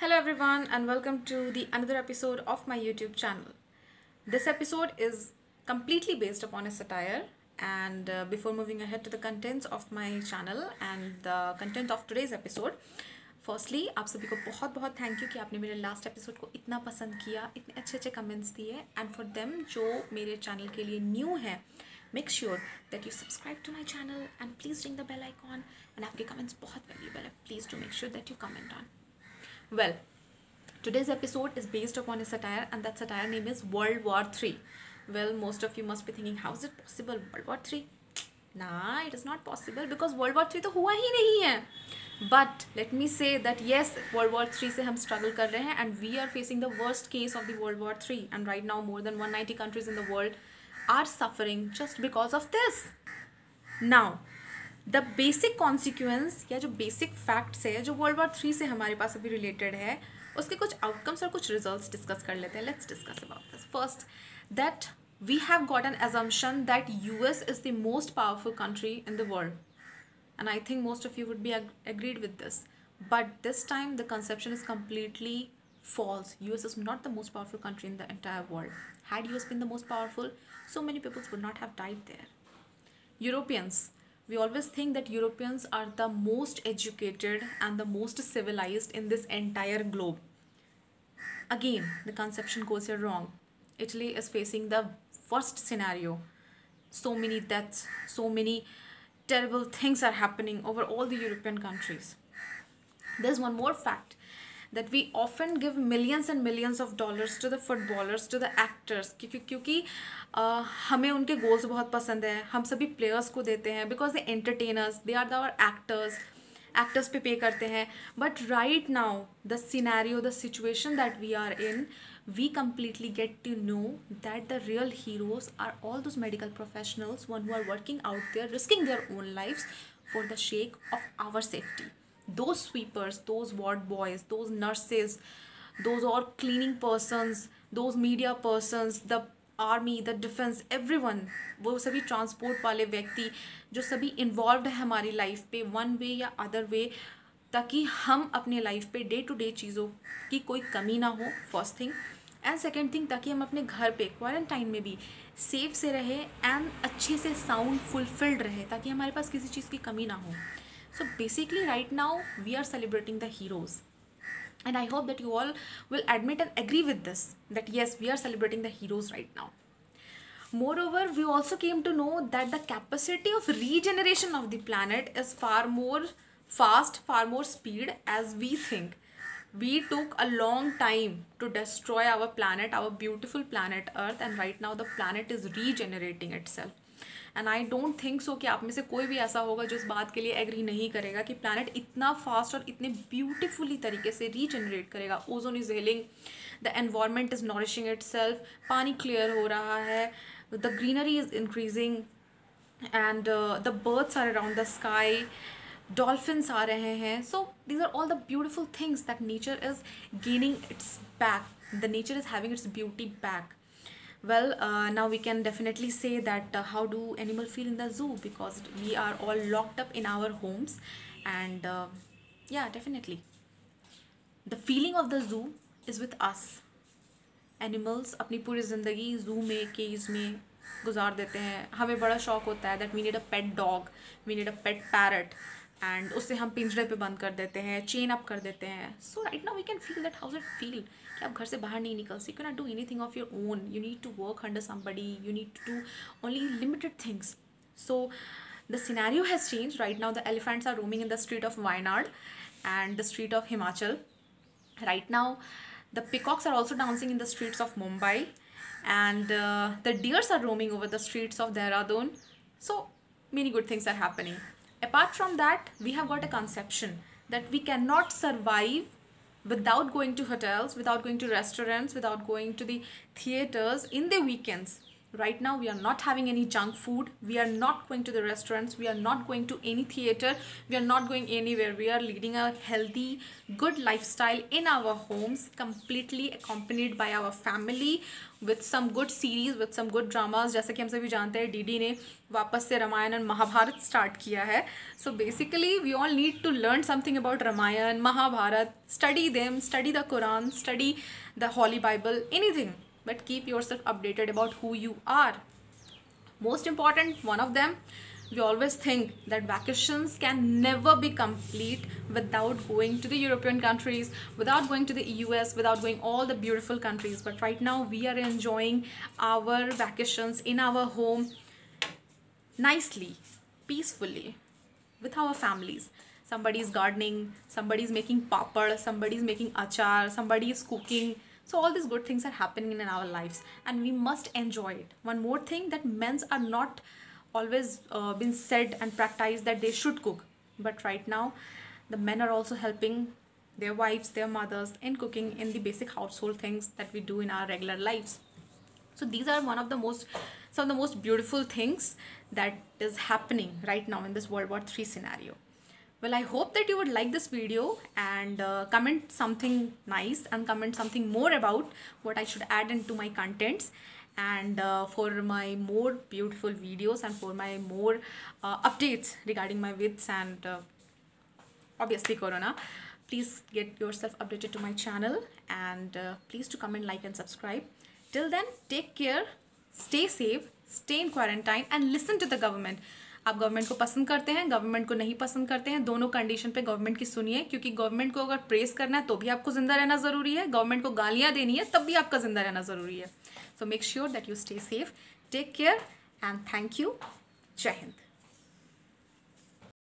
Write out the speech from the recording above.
Hello everyone and welcome to the another episode of my YouTube channel. This episode is completely based upon a satire and uh, before moving ahead to the contents of my channel and the content of today's episode firstly आप सभी को बहुत बहुत thank you कि आपने मेरे last episode को इतना पसंद किया इतने अच्छे अच्छे कमेंट्स दिए एंड फॉर देम जो मेरे चैनल के लिए न्यू है make sure that you subscribe to my channel and please ring the bell icon and आपके कमेंट्स बहुत वैल्यूबल है please to make sure that you comment on Well, today's episode is based upon a satire, and that satire name is World War Three. Well, most of you must be thinking, how is it possible? World War Three? Nah, it is not possible because World War Three तो हुआ ही नहीं है. But let me say that yes, World War Three से हम struggle कर रहे हैं and we are facing the worst case of the World War Three. And right now, more than 190 countries in the world are suffering just because of this. Now, the basic consequence या जो basic facts है, जो world war three से हमारे पास अभी related है, उसके कुछ आउटकम्स और कुछ रिज़ल्ट डिस्कस कर लेते हैं। Let's discuss about this first that we have got an assumption that U S is the most powerful country in the world and I think most of you would be agreed with this but this time the conception is completely false U S is not the most powerful country in the entire world had U S been the most powerful so many peoples would not have diet their Europeans we always think that Europeans are the most educated and the most civilized in this entire globe. Again, the conception goes here wrong. Italy is facing the worst scenario. So many deaths, so many terrible things are happening over all the European countries. There's one more fact that we often give millions and millions of dollars to the footballers, to the actors क्योंकि क्योंकि uh, हमें उनके goals बहुत पसंद है हम सभी players को देते हैं because they entertainers they are the our actors actors पे पे करते हैं but right now the scenario the situation that we are in we completely get to know that the real heroes are all those medical professionals one who are working out there risking their own lives for the sake of our safety Those sweepers, those ward boys, those nurses, those all cleaning persons, those media persons, the army the defence every one वो सभी transport वाले व्यक्ति, जो सभी involve है हमारी life पे one way या अदर वे ताकि हम अपने लाइफ पे डे टू डे चीज़ों की कोई कमी ना हो first thing and second thing ताकि हम अपने घर पे क्वारंटाइन में भी सेफ़ से रहे एंड अच्छे से साउंड फुलफिल्ड रहे, ताकि हमारे पास किसी चीज़ की कमी ना हो। So basically right now we are celebrating the heroes. And I hope that you all will admit and agree with this that yes, we are celebrating the heroes right now. Moreover, we also came to know that the capacity of regeneration of the planet is far more fast, far more speed as we think. We took a long time to destroy our planet, our beautiful planet Earth, and right now the planet is regenerating itself. And I don't think so कि आप में से कोई भी ऐसा होगा जो इस बात के लिए एग्री नहीं करेगा कि प्लानट इतना फास्ट और इतने ब्यूटिफुली तरीके से रीजनरेट करेगा। Ozone is healing the environment is nourishing it पानी क्लियर हो रहा है the greenery is increasing and the birds are around the sky dolphins आ रहे हैं। So these are all the beautiful things that nature is gaining its back the nature is having its beauty back well uh, now we can definitely say that uh, how do animal feel in the zoo because we are all locked up in our homes and uh, yeah definitely the feeling of the zoo is with us animals अपनी पूरी ज़िंदगी जू में cage में गुजार देते हैं हमें बड़ा शौक होता है that we need a pet dog we need a pet parrot And उससे हम पिंजरे पे बंद कर देते हैं चेन अप कर देते हैं। So right now we can feel that house it feel कि आप घर से बाहर नहीं निकल see can not do anything of your own you need to work under somebody you need to do only limited things so the scenario has change right now the elephants are roaming in the street of Wayanad and the street of Himachal right now the peacocks are also dancing in the streets of Mumbai and the deers are roaming over the streets of Dehradun so many good things are happening apart from that we have got a conception that we cannot survive without going to hotels, without going to restaurants, without going to the theaters in the weekends right now we are not having any junk food we are not going to the restaurants we are not going to any theater we are not going anywhere we are leading a healthy good lifestyle in our homes completely accompanied by our family with some good series with some good dramas जैसे कि हम सभी जानते हैं DD ने वापस से रामायण और महाभारत स्टार्ट किया है so basically we all need to learn something about Ramayan Mahabharat study them study the Quran study the Holly Bible anything but keep yourself updated about who you are. Most important one of them we always think that vacations can never be complete without going to the european countries without going to the us without going all the beautiful countries. But right now we are enjoying our vacations in our home nicely peacefully with our families. Somebody is gardening somebody is making papad somebody is making achar somebody is cooking so all these good things are happening in our lives and we must enjoy it. One more thing that men's are not always uh, been said and practiced that they should cook. But right now the men are also helping their wives their mothers in cooking in the basic household things that we do in our regular lives. So these are one of the most some of the most beautiful things that is happening right now in this world war 3 scenario well i hope that you would like this video and uh, comment something nice and comment something more about what i should add into my contents. And uh, for my more beautiful videos and for my more uh, updates regarding my vids and uh, obviously corona please get yourself updated to my channel. And uh, please to comment like and subscribe. Till then take care stay safe stay in quarantine and listen to the government आप government को पसंद करते हैं government को नहीं पसंद करते हैं, दोनों कंडीशन पे गवर्नमेंट की सुनिए, क्योंकि गवर्नमेंट को अगर प्रेस करना है तो भी आपको ज़िंदा रहना ज़रूरी है। गवर्नमेंट को गालियाँ देनी है, तब भी आपका ज़िंदा रहना ज़रूरी है। So make sure that you stay safe take care and thank you Jai Hind